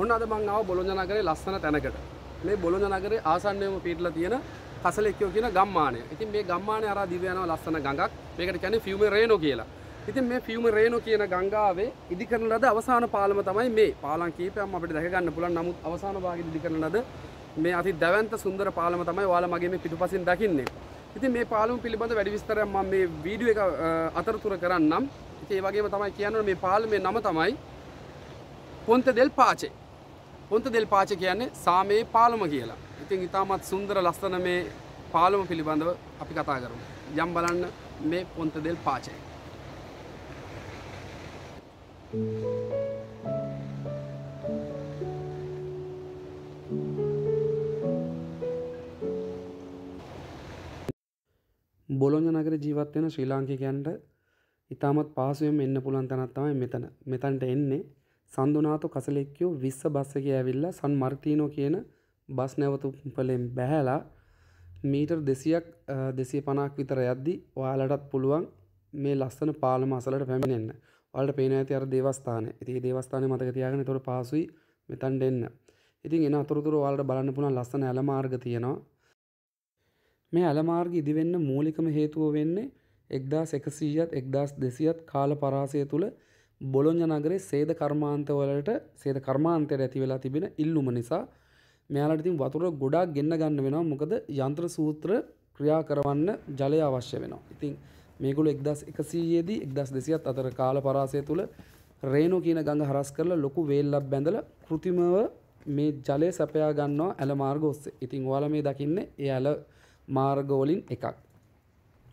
ඔන්න අද මං ආව බොලොංජ නගරේ ලස්සන තැනකට. මේ බොලොංජ නගරේ ආසන්නයේම පිටලා තියෙන කසලෙක්කියෝ කියන ගම්මානය. ඉතින් මේ ගම්මානය අරා දිව යනවා ලස්සන ගඟක්. මේකට කියන්නේ ෆියුමේ රේනෝ කියලා. ඉතින් මේ ෆියුමේ රේනෝ කියන ගංගාවේ ඉදි කරන ලද අවසාන පාලම තමයි මේ. පාලම් කීපයක් අපිට දැක ගන්න පුළුවන්. නමුත් අවසාන භාගයේ ඉදි කරන ලද මේ අති දැවැන්ත සුන්දර පාලම තමයි ඔයාලා මගේ මේ පිටුපසින් දකින්නේ. ඉතින් මේ පාලම පිළිබඳ වැඩි විස්තරයක් මම මේ වීඩියෝ එක අතරතුර කරන්නම්. ඉතින් ඒ වගේම තමයි කියන්න මේ පාලමේ නම තමයි පොන්ත දෙල් පාචේ. පොන්ත දෙල් පාචේ කියන්නේ සාමේ පාලම කියලා. ඉතින් ඉතාමත් සුන්දර ලස්සන මේ පාලම පිළිබඳව අපි කතා කරමු. යම් බලන්න මේ පොන්ත දෙල් පාචේ. බොලොංජ නගර ජීවත් වෙන ශ්‍රී ලාංකිකයන්ට ඉතාමත් පහසුවෙන් එන්න පුළුවන් තැනක් තමයි මෙතන. මෙතනට එන්නේ සන්දුනාතු කසලෙක්කියෝ 20 බස් එකේ ඇවිල්ලා සන් මර්ටිනෝ කියන බස් නැවතුම්පලෙන් බැහැලා මීටර් 200ක් 250ක් විතර යද්දි ඔයාලටත් පුළුවන් මේ ලස්සන පාලම අසලට පැමිණෙන්න. ඔයාලට පේන ඇති අර දේවස්ථානය. ඉතින් මේ දේවස්ථානය මතක තියාගන්න. ඒතකොට පහසුයි මෙතනට එන්න. ඉතින් එන අතරතුර ඔයාලට බලන්න පුළුවන් ලස්සන ඇල මාර්ග තියෙනවා. මේ ඇලමාර්ග ඉදිවෙන්න මූලිකම හේතුව වෙන්නේ එක්දස් එකසීයත් එක්දස් දෙසියත් කාල පරාසය තුළ බොලොංජ නගරේ සේද කර්මාන්තවලට සේද කර්මාන්තයට ඇති වෙලා තිබෙන ඉල්ලුම නිසා මෙයාලට ඉතින් වතුර ගොඩාක් ගෙන්න ගන්න වෙනවා මොකද යන්ත්‍ර සූත්‍ර ක්‍රියා කරවන්න ජලය අවශ්‍ය වෙනවා. ඉතින් මේගොල්ලෝ එක්දස් එකසීයේදී එක්දස් දෙසියත් අතර කාල පරාසය තුළ රේනෝ කියන ගඟ හරස් කරලා ලොකු වේල්ලක් බැඳලා කෘතිමව මේ ජලය සපයා ගන්නවා ඇල මාර්ග ඔස්සේ. ඉතින් ඔයාලා මේ දකින්නේ ඒ ඇල මාර්ගවලින් එකක්.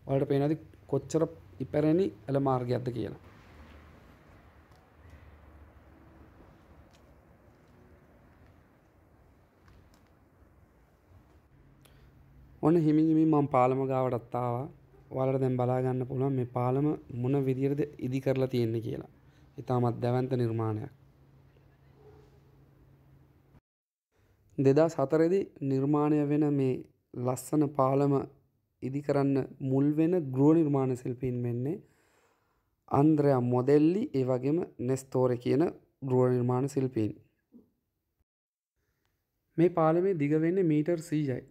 ඔයාලට පේනවාද කොච්චර ඉපැරණි ඇල මාර්ගයක්ද කියලා. ඔන්න හිමින් හිමින් මම පාලම ගාවටත් ආවා. ඔයාලට දැන් බලා ගන්න පුළුවන් මේ පාලම මොන විදියටද ඉදි කරලා තියෙන්නේ කියලා. ඉතාමත් දැවැන්ත නිර්මාණයක්. දෙදස් හතරෙදි නිර්මාණය වෙන මේ ලස්සන පාලම ඉදි කරන්න මුල් වෙන ගෘහ නිර්මාණ ශිල්පීන් වෙන්නේ අන්ද්‍රයා මොදෙල්ලි ඒ වගේම නෙස්තෝර කියන ගෘහ නිර්මාණ ශිල්පීන්. මේ පාලමේ දිග වෙන්නේ මීටර් සීයයි.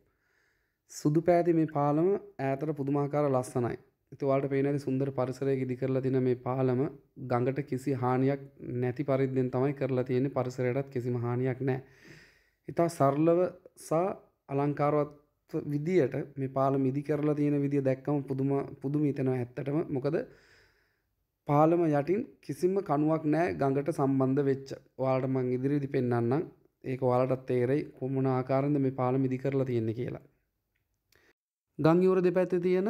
සුදු පෑති මේ පාලම ඈතට පුදුමාකාර ලස්සනයි. ඉතින් ඔයාලට පේන ඇති සුන්දර පරිසරයක ඉදි කරලා තියෙන මේ පාලම ගඟට කිසි හානියක් නැති පරිද්දෙන් තමයි කරලා තියෙන්නේ පරිසරයටත් කිසිම හානියක් නැහැ. ඉතා සරලව සහ අලංකාරවත් විදියට මේ පාලම ඉදි කරලා තියෙන විදිය දැක්කම පුදුම පුදුම හිතෙනවා ඇත්තටම මොකද පාලම යටින් කිසිම කණුවක් නැහැ ගඟට සම්බන්ධ වෙච්ච. ඔයාලට මම ඉදිරියේදී පෙන්වන්නම්. ඒක ඔයාලටත් තේරෙයි කොමුණ ආකාරයෙන්ද මේ පාලම ඉදි කරලා තියෙන්නේ කියලා. ගං ඉවුර දෙපැත්තේ තියෙන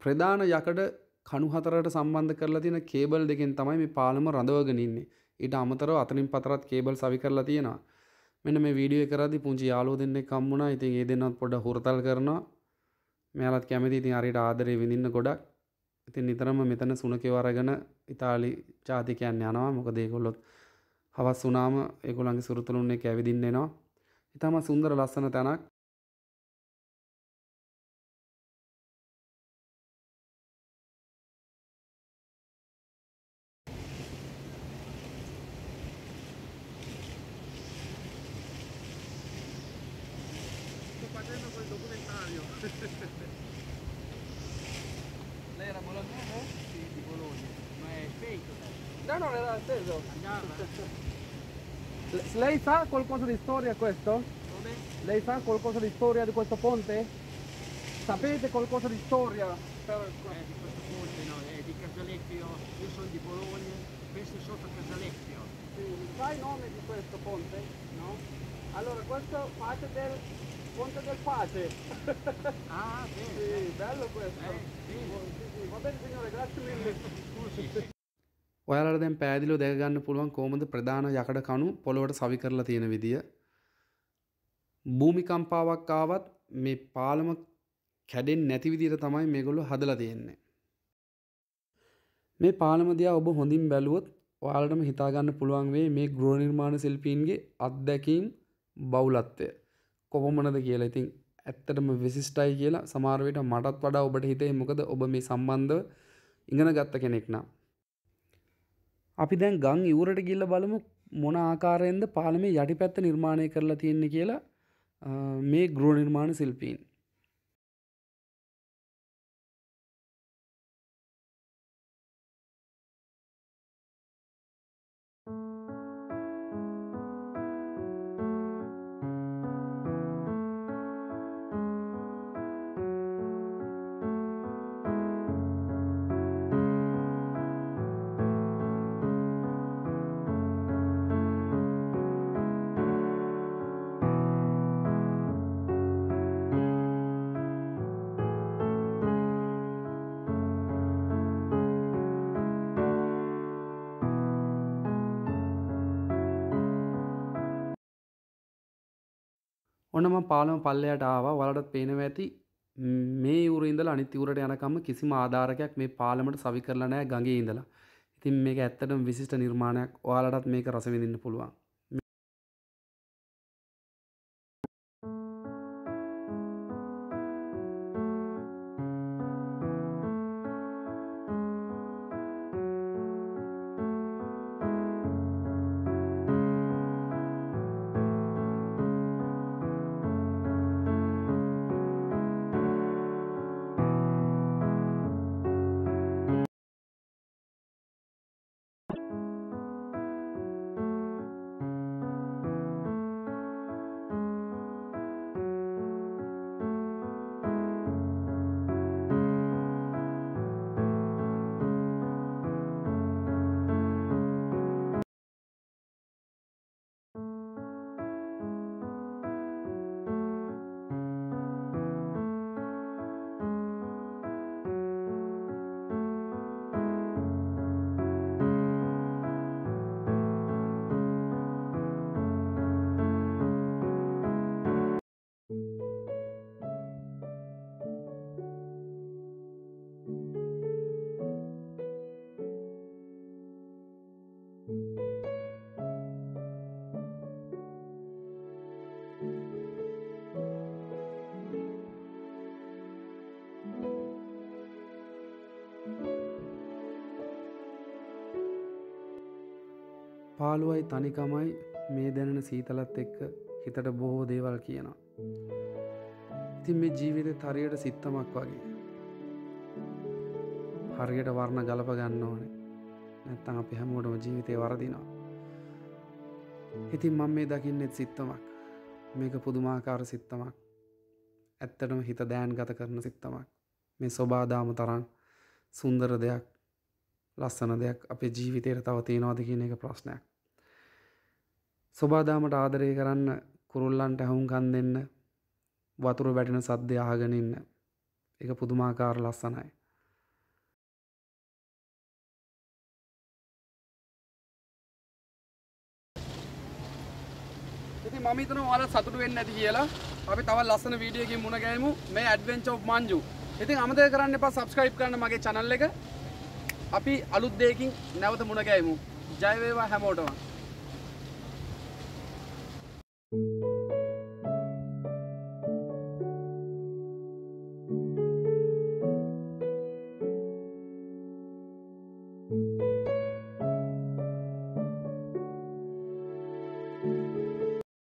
ප්‍රධාන යකඩ කණු හතරට සම්බන්ධ කරලා තියෙන කේබල් දෙකෙන් තමයි මේ පාලම රඳවගෙන ඉන්නේ. ඊට අමතරව අතනින් පතරත් කේබල් සවි කරලා තියෙනවා. මෙන්න මේ වීඩියෝ එක කරද්දි පුංචි යාළුවෝ දෙන්නෙක් හම්බ වුණා. ඉතින් ඒ දෙන්නත් පොඩ්ඩක් හුරතල් කරනවා. මෙයාලත් කැමති ඉතින් හරියට ආදරේ විඳින්න ගොඩක්. ඉතින් නිතරම මෙතන සුනකේව අරගෙන ඉතාලි ජාතිකයන් යනවා. මොකද ඒගොල්ලොත් හවස් වුණාම ඒගොල්ලන්ගේ සුරුතුළුන් එක්ක ඇවිදින්න එනවා. ඉතාම සුන්දර ලස්සන තැනක්. Atteso. Lei sa qualcosa di storia questo? Come? Lei sa qualcosa di storia di questo ponte? Sapete qualcosa di storia? Per... Eh, di questo ponte, no, è di Casalecchio, io sono di Bologna, questo è sotto Casalecchio. Sì, sai il nome di questo ponte? No? Allora, questo Pace del Ponte del Pace. Ah, bene. sì, bello questo. Eh. Sì, sì, Va bene signore, grazie mille. Scusi. ඔයාලට දැන් පෑදිලෝ දැක ගන්න පුළුවන් කොහොමද ප්‍රධාන යකඩ කණු පොළොවට සවි කරලා තියෙන විදිය. භූමිකම්පාවක් ආවත් මේ පාලම කැඩෙන්නේ නැති විදිහට තමයි මේගොල්ලෝ හදලා තියෙන්නේ. මේ පාලම දිහා ඔබ හොඳින් බැලුවොත් ඔයාලටම හිතා ගන්න පුළුවන් වෙයි මේ ගෘහ නිර්මාණ ශිල්පීන්ගේ අත්දැකීම් බහුලත්වය කොහොමනද කියලා. ඉතින් ඇත්තටම විශිෂ්ටයි කියලා සමහර විට මටත් වඩා ඔබට හිතේ මොකද ඔබ මේ සම්බන්ධව ඉගෙන ගත්ත කෙනෙක් නම්. අපි දැන් ගං ඉවුරට ගිහිල්ලා බලමු මොන ආකාරයෙන්ද පාලමේ යටි පැත්ත නිර්මාණය කරලා තියෙන්නේ කියලා අ, මේ ගෘහ නිර්මාණ ශිල්පීන්. ඔන්නම පාලම පල්ලයට ආවා වලටත් පේනව ඇති ම්, මේ යුර ඉඳලා අනිත් යුරට යනකම් කිසිම ආධාරකයක් මේ පාලමට සවි කරලා නැහැ ගඟේ ඉඳලා. ඉතින් මේක ඇත්තටම විශිෂ්ට නිර්මාණයක්. ඔයාලටත් මේක රස විඳින්න පුළුවන්. පාළුවයි තනිකමයි මේ දැනෙන සීතලත් එක්ක හිතට බොහෝ දේවල් කියනවා. ඉතින් මේ ජීවිත හරියට සිත්තමක් වගේ. හරියට වර්ණ ගලප ගන්න ඕනේ නැත්තං අපි හැමෝටම ජීවිතය වරදිනවා. ඉතින් මං මේ දකින්නෙත් සිත්තමක් මේක පුදුමාකාර සිත්තමක් ඇත්තටම හිත දෑන් ගත කරන සිත්තමක් මේ ස්වබාදාම තරන් සුන්දර දෙයක් ලස්සන දෙයක් අපේ ජීවිතයට තව තියෙනවාද කියන එක ප්‍රශ්නයක්. ස්වබාදාමට ආදරය කරන්න කුරුල්ලන්ට ඇහුම්කන් දෙන්න වතුර වැටෙන සද්‍ය අහගෙන ඉන්න එක පුදුමාකාර ලස්සනයි. ඉතින් මම හිතනවා ඔයාලා සතුටු වෙන්න ඇති කියලා. අපි තවත් ලස්සන වීඩියෝ එකකින් මුණ ගැහෙමු. මේ ඇඩ්වෙන්චර් ඔෆ් මංජු. ඉතින් අමතක කරන්න එපා subscribe කරන්න මගේ channel එක. අපි අලුත් දෙයකින් නැවත මුණ ගැහෙමු. ජය වේවා හැමෝටම.